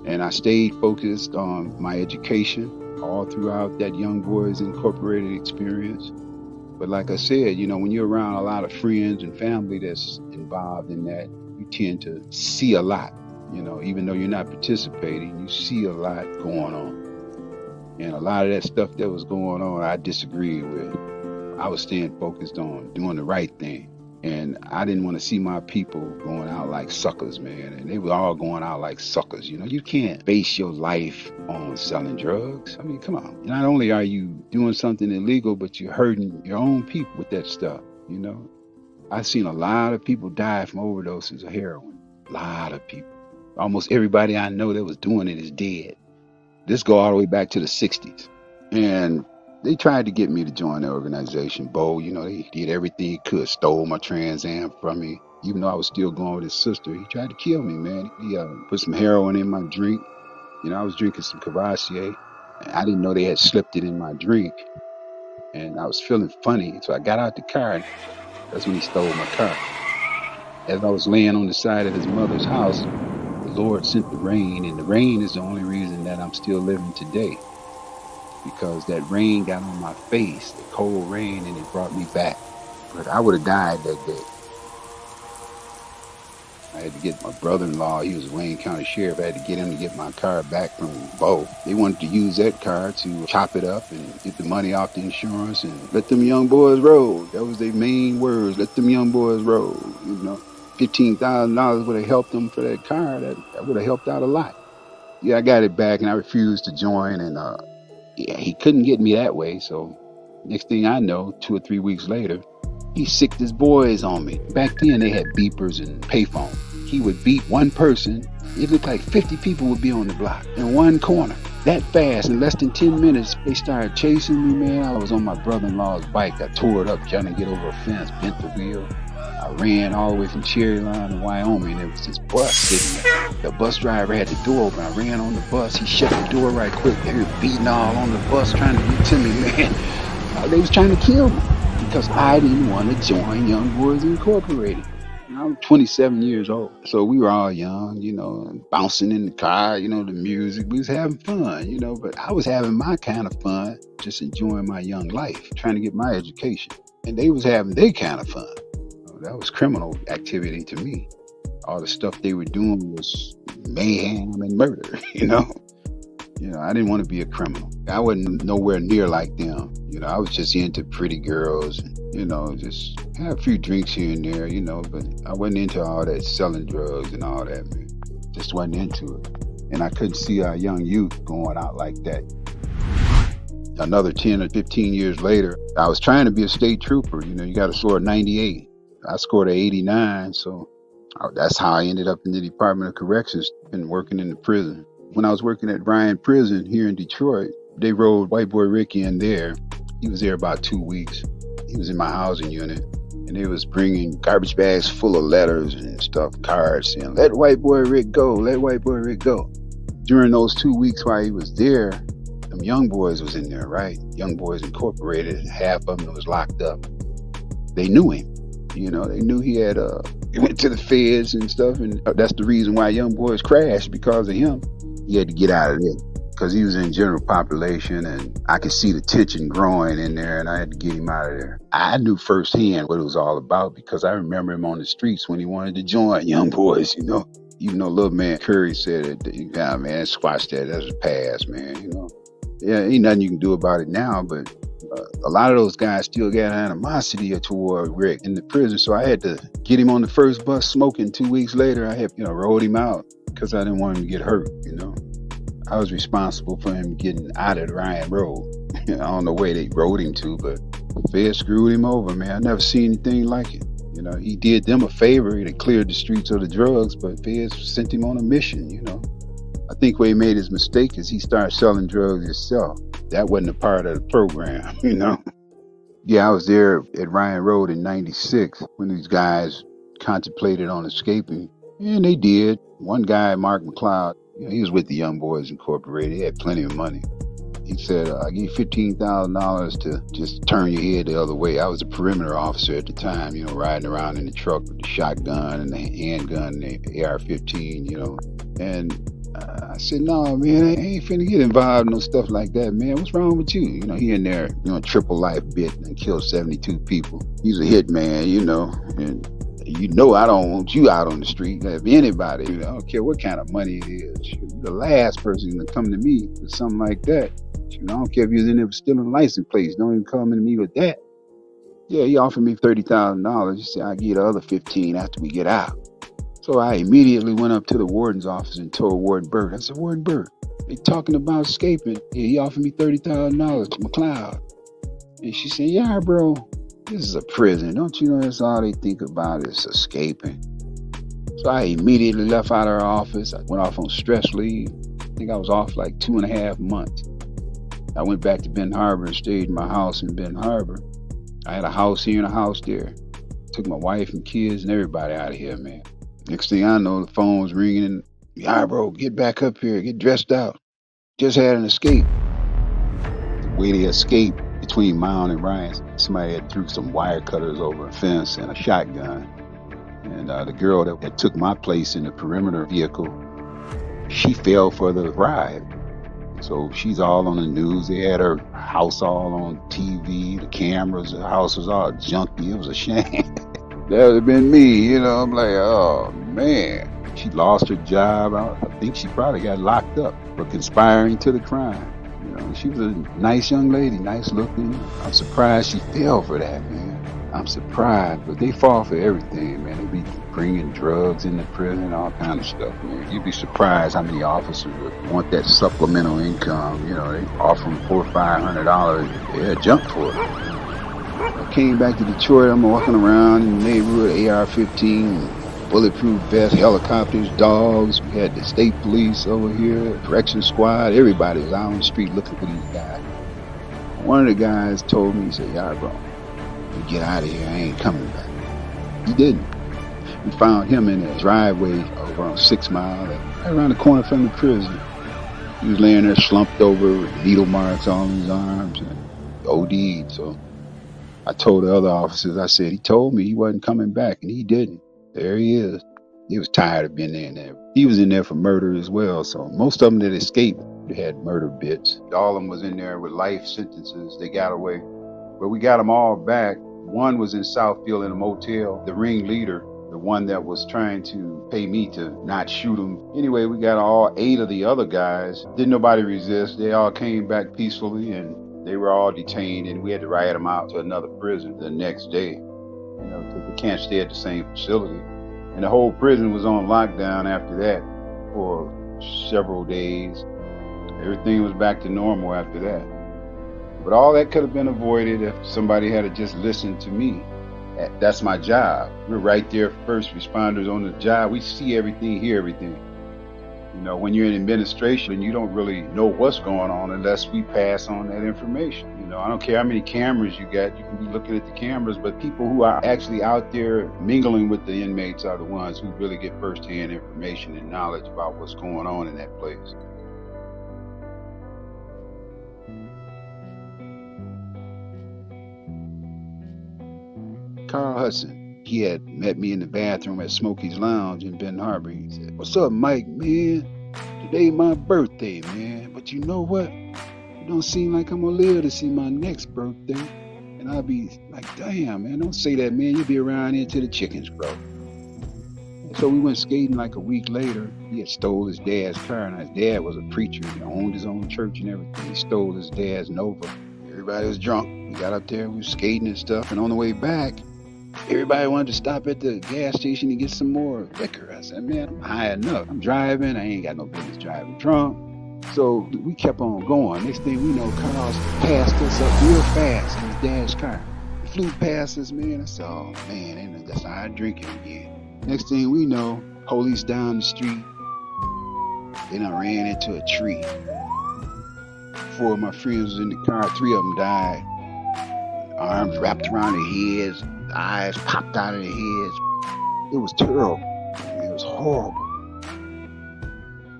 And I stayed focused on my education all throughout that Young Boys Incorporated experience. But like I said, you know, when you're around a lot of friends and family that's involved in that, you tend to see a lot. You know, even though you're not participating, you see a lot going on. And a lot of that stuff that was going on, I disagreed with. I was staying focused on doing the right thing. And I didn't want to see my people going out like suckers, man. And they were all going out like suckers. You know, you can't base your life on selling drugs. I mean, come on. Not only are you doing something illegal, but you're hurting your own people with that stuff, you know? I've seen a lot of people die from overdoses of heroin. A lot of people. Almost everybody I know that was doing it is dead. This go all the way back to the 60s. And they tried to get me to join the organization. Bo, you know, they did everything he could, stole my Trans Am from me. Even though I was still going with his sister, he tried to kill me, man. He uh, put some heroin in my drink. You know, I was drinking some Courvoisier. I didn't know they had slipped it in my drink. And I was feeling funny. So I got out the car. That's when he stole my car. As I was laying on the side of his mother's house, the Lord sent the rain, and the rain is the only reason I'm still living today. Because that rain got on my face, the cold rain, and it brought me back. But I would have died that day. I had to get my brother-in-law. He was Wayne County Sheriff. I had to get him to get my car back from Bo. They wanted to use that car to chop it up and get the money off the insurance and let them young boys roll. That was their main words. Let them young boys roll. You know, fifteen thousand dollars would have helped them for that car. That, that would have helped out a lot. Yeah, I got it back and I refused to join. And uh, yeah, he couldn't get me that way. So next thing I know, two or three weeks later, he sicked his boys on me. Back then they had beepers and payphones. He would beat one person. It looked like 50 people would be on the block in one corner. That fast, in less than 10 minutes, they started chasing me, man. I was on my brother-in-law's bike. I tore it up trying to get over a fence, bent the wheel. I ran all the way from Cherrylawn to Wyoming. There was this bus sitting there. The bus driver had the door open. I ran on the bus. He shut the door right quick. They were beating all on the bus trying to get to me, [LAUGHS] man. Uh, they was trying to kill me because I didn't want to join Young Boys Incorporated. I'm 27 years old. So we were all young, you know, bouncing in the car, you know, the music. We was having fun, you know, but I was having my kind of fun, just enjoying my young life, trying to get my education. And they was having their kind of fun. That was criminal activity to me. All the stuff they were doing was mayhem and murder, [LAUGHS] you know. You know, I didn't want to be a criminal. I wasn't nowhere near like them. You know, I was just into pretty girls and, you know, just had a few drinks here and there, you know, but I wasn't into all that selling drugs and all that, man. Just wasn't into it. And I couldn't see our young youth going out like that. Another 10 or 15 years later, I was trying to be a state trooper. You know, you got to score a 98. I scored a 89, so uh, that's how I ended up in the Department of Corrections and working in the prison when I was working at Ryan Prison here in Detroit, they rolled White Boy Ricky in there. He was there about two weeks. He was in my housing unit, and they was bringing garbage bags full of letters and stuff, cards saying, "Let White Boy Rick go, let White Boy Rick go." During those two weeks while he was there, them young boys was in there, right? Young Boys Incorporated, half of them was locked up. They knew him. You know, they knew he had uh he [LAUGHS] went to the feds and stuff, and that's the reason why young boys crashed because of him he had to get out of there because he was in general population and I could see the tension growing in there and I had to get him out of there. I knew firsthand what it was all about because I remember him on the streets when he wanted to join young boys, you know. Even though little man Curry said that, yeah, man, squash that, that's a past, man, you know. Yeah, ain't nothing you can do about it now, but uh, a lot of those guys still got animosity toward Rick in the prison. So I had to get him on the first bus smoking. Two weeks later, I had, you know, rolled him out because I didn't want him to get hurt, you know. I was responsible for him getting out of the Ryan Road. I don't know where they rode him to, but Fed screwed him over, man. I never seen anything like it. You know, he did them a favor. He cleared the streets of the drugs, but Fed sent him on a mission, you know. I think where he made his mistake is he started selling drugs himself. That wasn't a part of the program, [LAUGHS] you know. Yeah, I was there at Ryan Road in 96 when these guys contemplated on escaping and they did. One guy, Mark McLeod, you know, he was with the Young Boys Incorporated. He had plenty of money. He said, I'll give you $15,000 to just turn your head the other way. I was a perimeter officer at the time, you know, riding around in the truck with the shotgun and the handgun and the AR 15, you know. And I said, no, man, I ain't finna get involved in no stuff like that, man. What's wrong with you? You know, he in there, you know, triple life bit and killed 72 people. He's a hitman, you know, and you know I don't want you out on the street. If anybody, you know, I don't care what kind of money it is, you're the last person to come to me with something like that. You know, I don't care if you're in there stealing license plates. Don't even come to me with that. Yeah, he offered me thirty thousand dollars. He said I get the other fifteen after we get out. So I immediately went up to the warden's office and told Warden Burt. I said, Warden Burt, they talking about escaping. Yeah, he offered me thirty thousand dollars, McLeod. And she said, Yeah, bro, this is a prison. Don't you know that's all they think about is escaping? So I immediately left out of her office. I went off on stress leave. I think I was off like two and a half months. I went back to Benton Harbor and stayed in my house in Benton Harbor. I had a house here and a house there. Took my wife and kids and everybody out of here, man. Next thing I know, the phone's ringing and, yeah, bro, get back up here, get dressed out. Just had an escape. The way they escaped between Mound and Ryan, somebody had threw some wire cutters over a fence and a shotgun. And uh, the girl that, that took my place in the perimeter vehicle, she fell for the ride. So she's all on the news. They had her house all on TV, the cameras, the house was all junky. It was a shame. [LAUGHS] that would have been me, you know. I'm like, oh man. She lost her job. I think she probably got locked up for conspiring to the crime. You know, she was a nice young lady, nice looking. I'm surprised she fell for that, man. I'm surprised, but they fall for everything, man. They be bringing drugs into prison, all kind of stuff, man. You'd be surprised how many officers would want that supplemental income. You know, they offer them four or five hundred dollars. Yeah, jump for it. I came back to Detroit. I'm walking around in the neighborhood, AR-15, bulletproof vest, helicopters, dogs. We had the state police over here, correction squad. Everybody was out on the street looking for these guys. One of the guys told me, he said, "Yeah, bro." get out of here. I ain't coming back. He didn't. We found him in a driveway over on Six Mile, right around the corner from the prison. He was laying there slumped over needle marks on his arms and OD'd. So I told the other officers, I said, he told me he wasn't coming back, and he didn't. There he is. He was tired of being in there. He was in there for murder as well. So most of them that escaped had murder bits. All of them was in there with life sentences. They got away. But we got them all back one was in Southfield in a motel. The ringleader, the one that was trying to pay me to not shoot him. Anyway, we got all eight of the other guys. Didn't nobody resist. They all came back peacefully and they were all detained and we had to ride them out to another prison the next day. You know, because we can't stay at the same facility. And the whole prison was on lockdown after that for several days. Everything was back to normal after that. But all that could have been avoided if somebody had just listened to me. That's my job. We're right there, first responders on the job. We see everything, hear everything. You know, when you're in administration, and you don't really know what's going on unless we pass on that information. You know, I don't care how many cameras you got, you can be looking at the cameras, but people who are actually out there mingling with the inmates are the ones who really get firsthand information and knowledge about what's going on in that place. Carl Hudson. He had met me in the bathroom at Smokey's Lounge in Benton Harbor. He said, What's up, Mike, man? Today my birthday, man. But you know what? It don't seem like I'm gonna live to see my next birthday. And I'll be like, damn, man, don't say that, man. You'll be around here till the chickens grow. And so we went skating like a week later. He had stole his dad's car, and his dad was a preacher. He owned his own church and everything. He stole his dad's Nova. Everybody was drunk. We got up there, we were skating and stuff, and on the way back, Everybody wanted to stop at the gas station to get some more liquor. I said, man, I'm high enough. I'm driving. I ain't got no business driving drunk. So we kept on going. Next thing we know, Carlos passed us up real fast in his dad's car. Flew past us, man. I said, oh, man, that's how I drinking again. Next thing we know, police down the street. Then I ran into a tree. Four of my friends was in the car. Three of them died. Arms wrapped around their heads eyes popped out of their heads. It was terrible. It was horrible.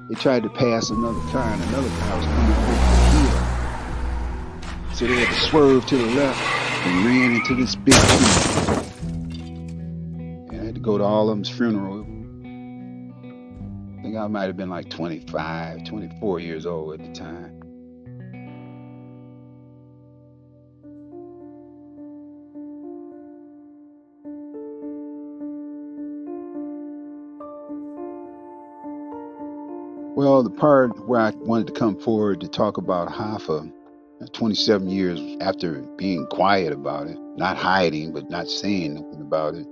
They tried to pass another car, and another car was coming over the hill. So they had to swerve to the left and ran into this big tree. And I had to go to all of them's funeral. I think I might have been like 25, 24 years old at the time. Well, the part where I wanted to come forward to talk about Hoffa, uh, 27 years after being quiet about it, not hiding, but not saying nothing about it,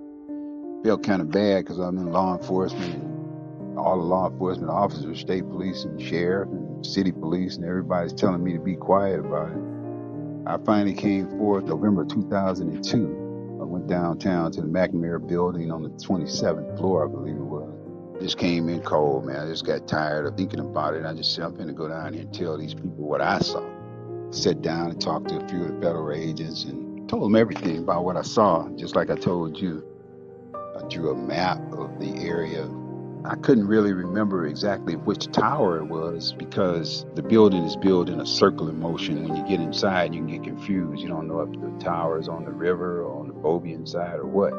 felt kind of bad because I'm in law enforcement and all the law enforcement officers, state police and sheriff and city police, and everybody's telling me to be quiet about it. I finally came forth November 2002. I went downtown to the McNamara building on the 27th floor, I believe just came in cold, man. I just got tired of thinking about it. I just said, I'm going to go down here and tell these people what I saw. Sat down and talked to a few of the federal agents and told them everything about what I saw, just like I told you. I drew a map of the area. I couldn't really remember exactly which tower it was because the building is built in a circular motion. When you get inside, you can get confused. You don't know if the tower is on the river or on the Beaubien side or what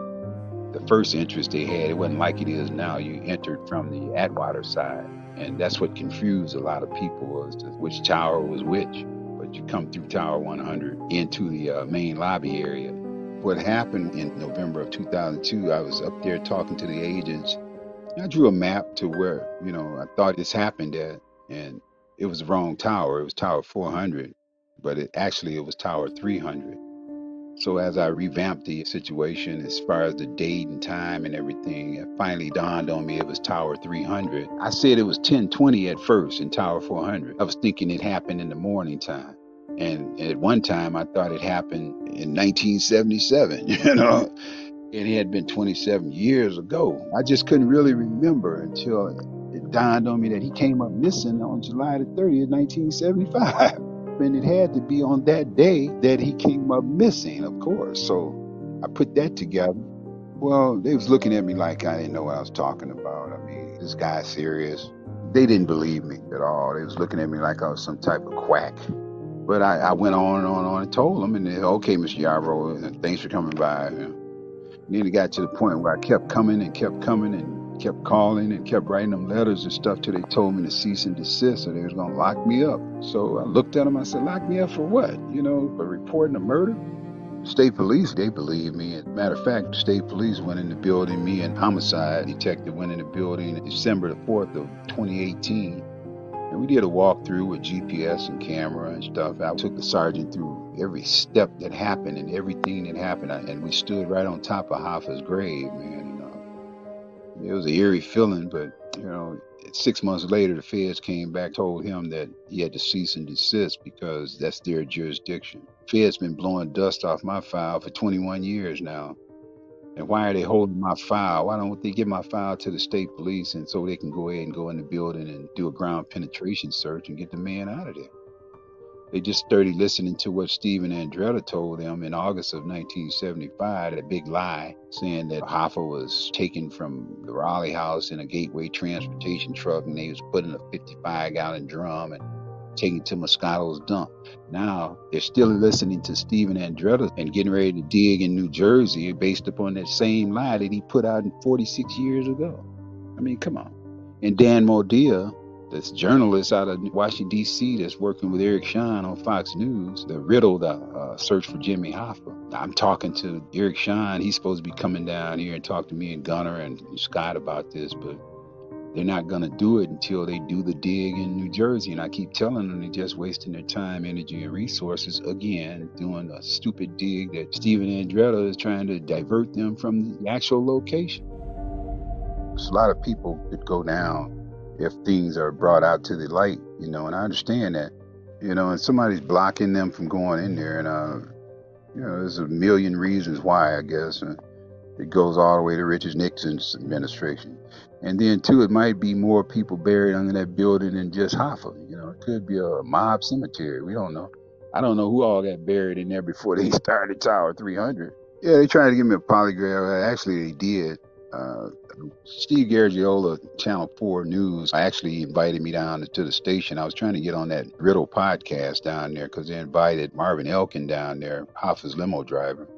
the first entrance they had, it wasn't like it is now. You entered from the Atwater side, and that's what confused a lot of people was which tower was which. But you come through Tower 100 into the uh, main lobby area. What happened in November of 2002, I was up there talking to the agents. I drew a map to where, you know, I thought this happened at, and it was the wrong tower. It was Tower 400, but it actually it was Tower 300 so as I revamped the situation as far as the date and time and everything, it finally dawned on me it was Tower 300. I said it was 1020 at first in Tower 400. I was thinking it happened in the morning time. And at one time I thought it happened in 1977, [LAUGHS] you know. And it had been 27 years ago. I just couldn't really remember until it dawned on me that he came up missing on July the 30th, 1975. [LAUGHS] And it had to be on that day that he came up missing, of course. So I put that together. Well, they was looking at me like I didn't know what I was talking about. I mean, this guy's serious. They didn't believe me at all. They was looking at me like I was some type of quack. But I, I went on and on and on and told them, and they, okay, Mr. Yarbrough, thanks for coming by. And then it got to the point where I kept coming and kept coming and kept calling and kept writing them letters and stuff till they told me to cease and desist or they was going to lock me up. So I looked at them. I said, lock me up for what? You know, for reporting a murder? State police, they believe me. As matter of fact, state police went in the building. Me and homicide detective went in the building December the 4th of 2018. And we did a walkthrough with GPS and camera and stuff. I took the sergeant through every step that happened and everything that happened. And we stood right on top of Hoffa's grave, man it was an eerie feeling, but you know, six months later, the feds came back, told him that he had to cease and desist because that's their jurisdiction. Feds been blowing dust off my file for 21 years now. And why are they holding my file? Why don't they give my file to the state police and so they can go ahead and go in the building and do a ground penetration search and get the man out of there? They just started listening to what Stephen Andretta told them in August of 1975, a big lie, saying that Hoffa was taken from the Raleigh house in a gateway transportation truck and they was put in a 55 gallon drum and taken to Moscato's dump. Now they're still listening to Stephen Andretta and getting ready to dig in New Jersey based upon that same lie that he put out 46 years ago. I mean, come on. And Dan Moldea this journalist out of Washington D.C. that's working with Eric Shawn on Fox News, the riddle, the uh, search for Jimmy Hoffa. I'm talking to Eric Shawn. He's supposed to be coming down here and talk to me and Gunner and Scott about this, but they're not going to do it until they do the dig in New Jersey. And I keep telling them they're just wasting their time, energy, and resources again doing a stupid dig that Stephen Andretta is trying to divert them from the actual location. There's a lot of people that go down if things are brought out to the light, you know, and I understand that, you know, and somebody's blocking them from going in there, and uh, you know, there's a million reasons why, I guess. And it goes all the way to Richard Nixon's administration, and then too, it might be more people buried under that building than just Hoffa. You know, it could be a mob cemetery. We don't know. I don't know who all got buried in there before they [LAUGHS] started Tower 300. Yeah, they tried to give me a polygraph. Actually, they did. Uh, Steve Garagiola, Channel 4 News, actually invited me down to the station. I was trying to get on that Riddle podcast down there because they invited Marvin Elkind down there, Hoffa's limo driver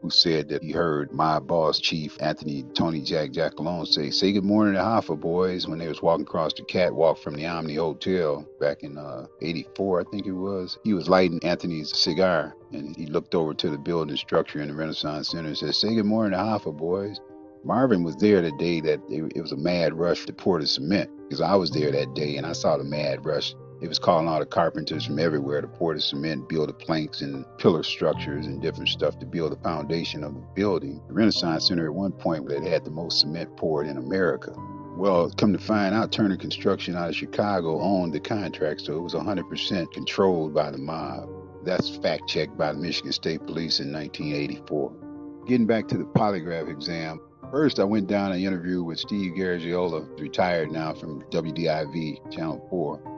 who said that he heard my boss, Chief Anthony Tony Jack Giacalone, say, say good morning to Hoffa, boys, when they was walking across the catwalk from the Omni Hotel back in uh, 84, I think it was. He was lighting Anthony's cigar, and he looked over to the building structure in the Renaissance Center and said, say good morning to Hoffa, boys. Marvin was there the day that it was a mad rush to pour the cement because I was there that day and I saw the mad rush it was calling all the carpenters from everywhere to pour the cement, build the planks and pillar structures and different stuff to build the foundation of the building. The Renaissance Center at one point it had the most cement poured in America. Well, come to find out, Turner Construction out of Chicago owned the contract, so it was 100% controlled by the mob. That's fact checked by the Michigan State Police in 1984. Getting back to the polygraph exam, first I went down and interviewed with Steve Garagiola, retired now from WDIV Channel 4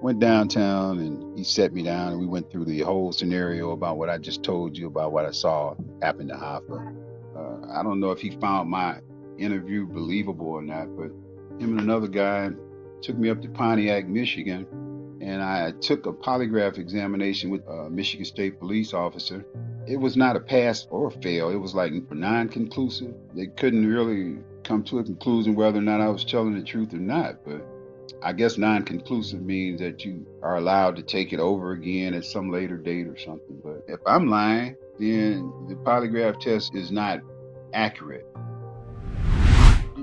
went downtown and he set me down and we went through the whole scenario about what I just told you about what I saw happen to Hoffa. Uh, I don't know if he found my interview believable or not, but him and another guy took me up to Pontiac, Michigan, and I took a polygraph examination with a Michigan State police officer. It was not a pass or a fail. It was like non-conclusive. They couldn't really come to a conclusion whether or not I was telling the truth or not, but I guess non-conclusive means that you are allowed to take it over again at some later date or something. But if I'm lying, then the polygraph test is not accurate.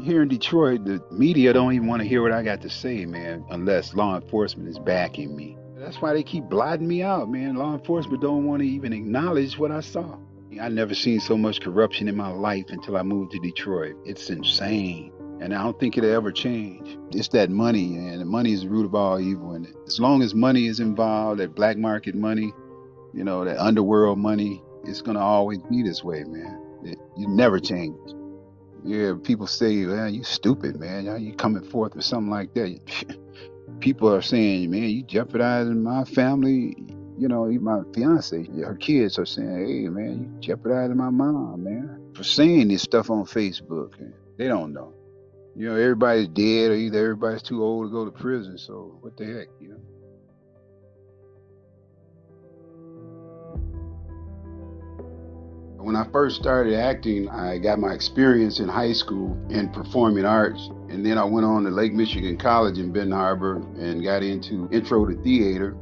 Here in Detroit, the media don't even want to hear what I got to say, man, unless law enforcement is backing me. That's why they keep blotting me out, man. Law enforcement don't want to even acknowledge what I saw. I never seen so much corruption in my life until I moved to Detroit. It's insane. And I don't think it'll ever change. It's that money, and money is the root of all evil. And as long as money is involved, that black market money, you know, that underworld money, it's gonna always be this way, man. It, you never change. Yeah, people say, "Well, you stupid, man. You coming forth with something like that." [LAUGHS] people are saying, "Man, you jeopardizing my family." You know, my fiance, her kids are saying, "Hey, man, you jeopardizing my mom, man," for saying this stuff on Facebook. They don't know you know, everybody's dead or either everybody's too old to go to prison. So what the heck, you know? When I first started acting, I got my experience in high school in performing arts. And then I went on to Lake Michigan College in Benton Harbor and got into intro to theater.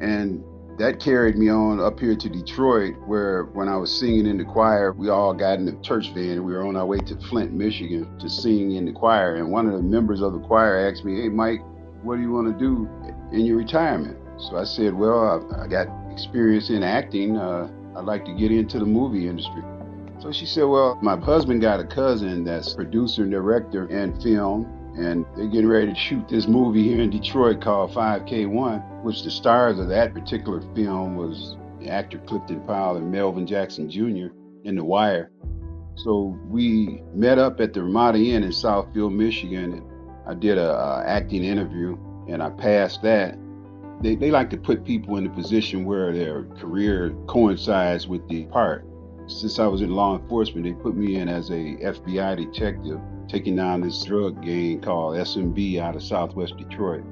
And that carried me on up here to Detroit, where when I was singing in the choir, we all got in the church van. And we were on our way to Flint, Michigan to sing in the choir. And one of the members of the choir asked me, Hey, Mike, what do you want to do in your retirement? So I said, Well, I, I got experience in acting. Uh, I'd like to get into the movie industry. So she said, Well, my husband got a cousin that's producer and director in film and they're getting ready to shoot this movie here in Detroit called 5K1, which the stars of that particular film was actor Clifton Powell and Melvin Jackson Jr. in The Wire. So we met up at the Ramada Inn in Southfield, Michigan. And I did a, a acting interview, and I passed that. They, they like to put people in a position where their career coincides with the part. Since I was in law enforcement, they put me in as a FBI detective taking down this drug gang called SMB out of Southwest Detroit.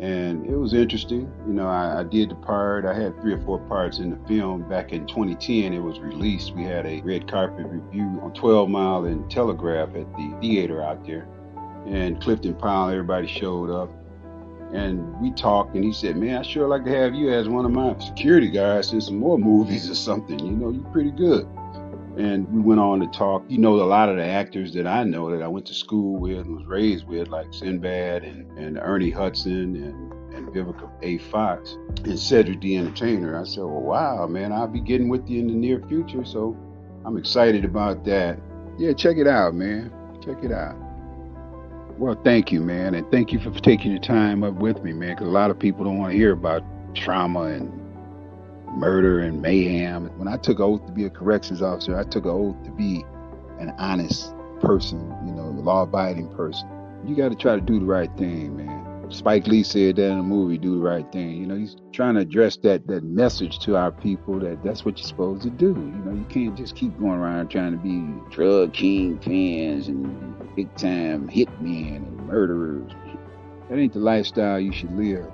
And it was interesting. You know, I, I, did the part. I had three or four parts in the film. Back in 2010, it was released. We had a red carpet review on 12 Mile and Telegraph at the theater out there. And Clifton Powell, everybody showed up. And we talked, and he said, Man, I sure like to have you as one of my security guys in some more movies [LAUGHS] or something. You know, you're pretty good. And we went on to talk. You know, a lot of the actors that I know that I went to school with and was raised with, like Sinbad and, and Ernie Hudson and, and Vivica A. Fox and Cedric the Entertainer. I said, well, wow, man, I'll be getting with you in the near future. So I'm excited about that. Yeah, check it out, man. Check it out. Well, thank you, man. And thank you for taking your time up with me, man, because a lot of people don't want to hear about trauma and murder and mayhem. When I took an oath to be a corrections officer, I took an oath to be an honest person, you know, a law abiding person. You got to try to do the right thing, man. Spike Lee said that in the movie, "Do the Right Thing." You know, he's trying to address that that message to our people that that's what you're supposed to do. You know, you can't just keep going around trying to be drug kingpins and big time hitmen and murderers. That ain't the lifestyle you should live.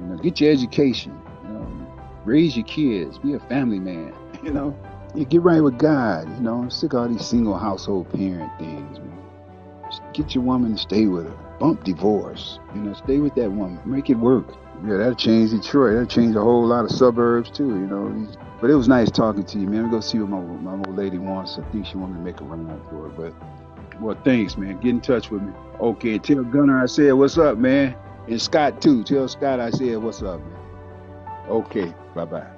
You know, get your education. You know, raise your kids. Be a family man. [LAUGHS] You know, you get right with God. You know, I'm sick of all these single household parent things, man. Just get your woman to stay with her bump divorce. You know, stay with that woman, make it work. Yeah, that'll change Detroit. That'll change a whole lot of suburbs too. You know, but it was nice talking to you, man. I'm go see what my my old lady wants. I think she wanted to make a run out for it. But well, thanks, man. Get in touch with me. Okay, tell Gunner I said what's up, man. And Scott too. Tell Scott I said what's up, man. Okay, bye bye.